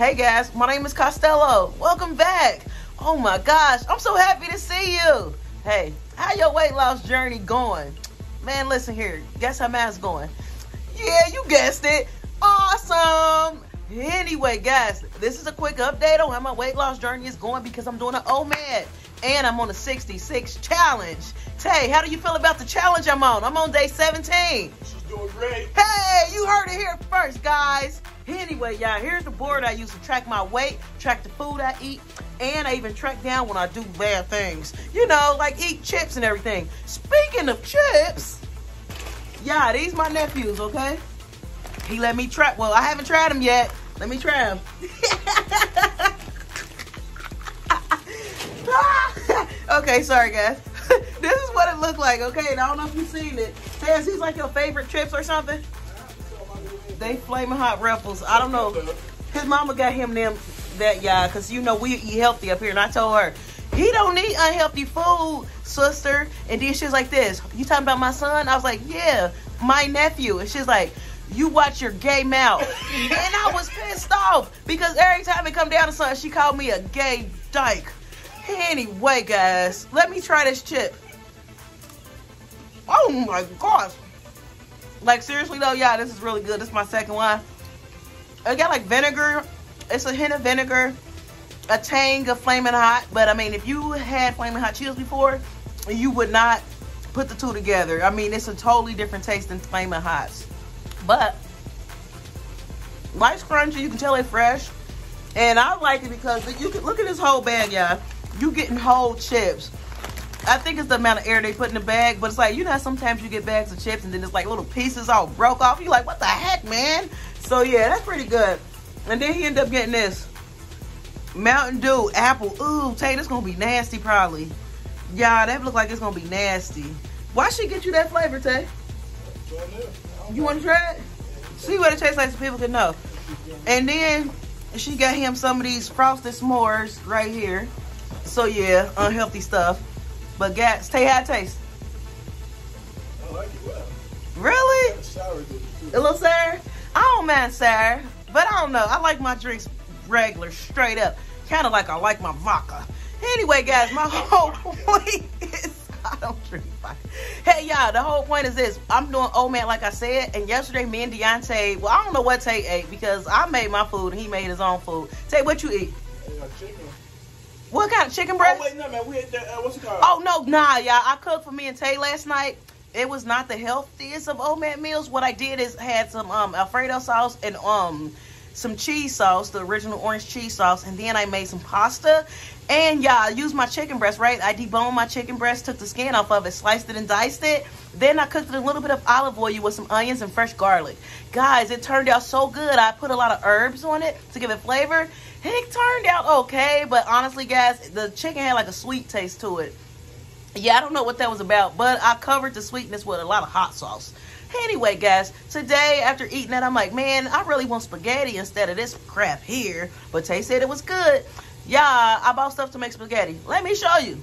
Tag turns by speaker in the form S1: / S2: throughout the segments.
S1: Hey guys, my name is Costello. Welcome back. Oh my gosh, I'm so happy to see you. Hey, how your weight loss journey going? Man, listen here. Guess how mine's going? Yeah, you guessed it. Awesome. Anyway, guys, this is a quick update on how my weight loss journey is going because I'm doing an OMAD and I'm on a 66 challenge. Tay, how do you feel about the challenge I'm on? I'm on day 17.
S2: She's doing great.
S1: Hey, you heard it here first, guys. Anyway, y'all, here's the board I use to track my weight, track the food I eat, and I even track down when I do bad things. You know, like eat chips and everything. Speaking of chips, yeah, these my nephews, okay? He let me try, well, I haven't tried them yet. Let me try them. okay, sorry guys. this is what it looked like, okay? And I don't know if you've seen it. Says these like your favorite chips or something? They flaming hot ruffles. I don't know. His mama got him them that y'all, cause you know we eat healthy up here. And I told her, he don't need unhealthy food, sister. And then she's like this. You talking about my son? I was like, yeah, my nephew. And she's like, you watch your gay mouth. and I was pissed off because every time it come down to something, she called me a gay dyke. Anyway, guys, let me try this chip. Oh my gosh. Like seriously though, yeah, this is really good. This is my second one. I got like vinegar. It's a hint of vinegar, a tang of flaming hot. But I mean, if you had flaming hot Cheetos before, you would not put the two together. I mean, it's a totally different taste than flaming hots. But nice crunchy. You can tell it's fresh, and I like it because you can look at this whole bag, y'all. You getting whole chips. I think it's the amount of air they put in the bag, but it's like, you know, sometimes you get bags of chips and then it's like little pieces all broke off. You're like, what the heck, man? So yeah, that's pretty good. And then he ended up getting this Mountain Dew apple. Ooh, Tay, this gonna be nasty probably. Yeah, that look like it's gonna be nasty. Why she get you that flavor, Tay? You wanna try it? See what it tastes like so people can know. And then she got him some of these frosted s'mores right here. So yeah, unhealthy stuff. But gas, stay how it tastes.
S2: I like it well.
S1: Really? A little sour? I don't mind sour, but I don't know. I like my drinks regular, straight up. Kind of like I like my vodka. Anyway, guys, my whole point is I don't drink vodka. Hey, y'all, the whole point is this. I'm doing OMAD, like I said, and yesterday me and Deontay, well, I don't know what Tay ate because I made my food and he made his own food. Tay, what you eat?
S2: Uh,
S1: What kind of chicken breast?
S2: Oh wait, no man, we had that. Uh, what's it called?
S1: Oh no, nah, y'all. I cooked for me and Tay last night. It was not the healthiest of OMAD meals. What I did is had some um Alfredo sauce and um some cheese sauce, the original orange cheese sauce, and then I made some pasta. And yeah, I used my chicken breast, right? I deboned my chicken breast, took the skin off of it, sliced it and diced it. Then I cooked it a little bit of olive oil with some onions and fresh garlic. Guys, it turned out so good. I put a lot of herbs on it to give it flavor. It turned out okay, but honestly, guys, the chicken had like a sweet taste to it. Yeah, I don't know what that was about, but I covered the sweetness with a lot of hot sauce. Anyway, guys, today after eating it, I'm like, man, I really want spaghetti instead of this crap here. But Tay said it was good. Yeah, I bought stuff to make spaghetti. Let me show you.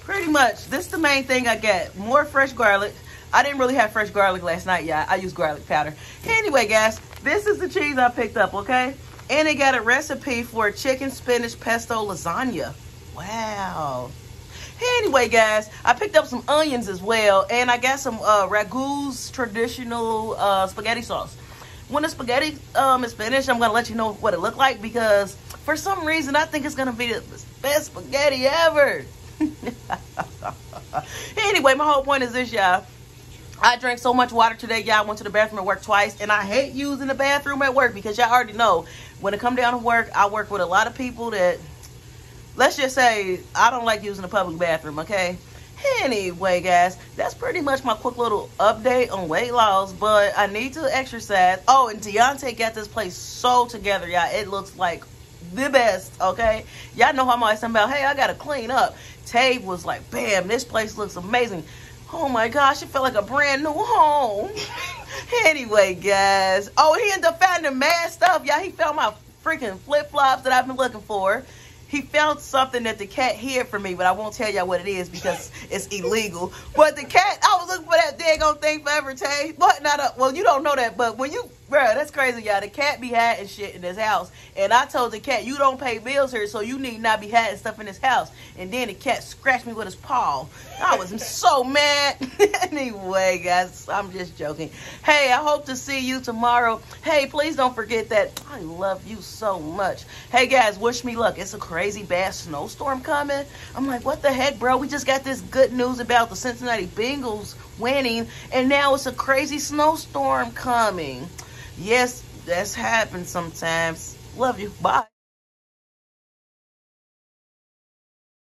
S1: Pretty much, this is the main thing I got. More fresh garlic. I didn't really have fresh garlic last night, y'all. I used garlic powder. Anyway, guys, this is the cheese I picked up, okay? And it got a recipe for chicken spinach pesto lasagna. Wow. Anyway, guys, I picked up some onions as well, and I got some uh, Ragu's traditional uh, spaghetti sauce. When the spaghetti um, is finished, I'm gonna let you know what it looked like because for some reason I think it's gonna be the best spaghetti ever. anyway, my whole point is this, y'all. I drank so much water today, y'all. went to the bathroom at work twice, and I hate using the bathroom at work because y'all already know when it come down to work, I work with a lot of people that let's just say I don't like using the public bathroom, okay? Anyway, guys, that's pretty much my quick little update on weight loss, but I need to exercise. Oh, and Deontay got this place so together, y'all. It looks like the best, okay? Y'all know how I'm always talking about, hey, I gotta clean up. Tay was like, bam, this place looks amazing. Oh my gosh, it felt like a brand new home. anyway, guys. Oh, he ended up finding mad stuff. Y'all, he found my freaking flip-flops that I've been looking for he felt something that the cat hid from me, but I won't tell y'all what it is because it's illegal. But the cat, Looking for that forever, Tay. But not a, well, you don't know that, but when you Bro, that's crazy, y'all. The cat be hiding shit in this house. And I told the cat, you don't pay bills here, so you need not be hiding stuff in this house. And then the cat scratched me with his paw. I was so mad. anyway, guys, I'm just joking. Hey, I hope to see you tomorrow. Hey, please don't forget that I love you so much. Hey, guys, wish me luck. It's a crazy bad snowstorm coming. I'm like, what the heck, bro? We just got this good news about the Cincinnati Bengals winning, and now it's a crazy snowstorm coming. Yes, that's happened sometimes. Love you. Bye.